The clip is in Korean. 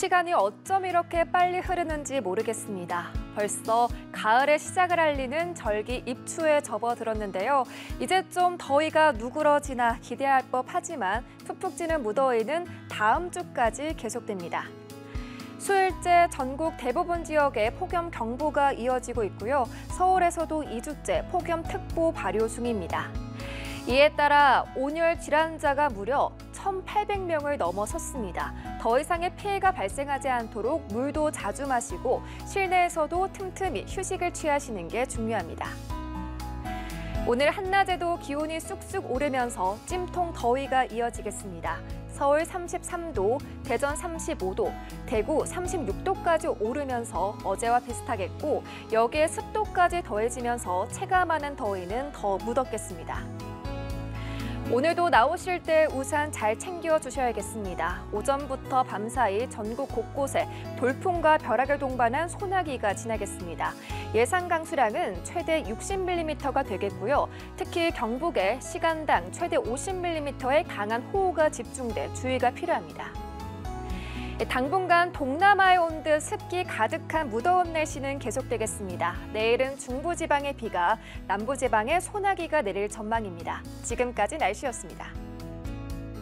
시간이 어쩜 이렇게 빨리 흐르는지 모르겠습니다. 벌써 가을의 시작을 알리는 절기 입추에 접어들었는데요. 이제 좀 더위가 누그러지나 기대할 법하지만 푹푹 찌는 무더위는 다음 주까지 계속됩니다. 수요일째 전국 대부분 지역에 폭염 경보가 이어지고 있고요. 서울에서도 2주째 폭염 특보 발효 중입니다. 이에 따라 온열 질환자가 무려 1,800명을 넘어섰습니다. 더 이상의 피해가 발생하지 않도록 물도 자주 마시고 실내에서도 틈틈이 휴식을 취하시는 게 중요합니다. 오늘 한낮에도 기온이 쑥쑥 오르면서 찜통 더위가 이어지겠습니다. 서울 33도, 대전 35도, 대구 36도까지 오르면서 어제와 비슷하겠고 여기에 습도까지 더해지면서 체감하는 더위는 더 무덥겠습니다. 오늘도 나오실 때 우산 잘 챙겨 주셔야겠습니다. 오전부터 밤사이 전국 곳곳에 돌풍과 벼락을 동반한 소나기가 지나겠습니다. 예상 강수량은 최대 60mm가 되겠고요. 특히 경북에 시간당 최대 50mm의 강한 호우가 집중돼 주의가 필요합니다. 당분간 동남아에 온 듯 습기 가득한 무더운 날씨는 계속되겠습니다. 내일은 중부지방에 비가, 남부지방에 소나기가 내릴 전망입니다. 지금까지 날씨였습니다.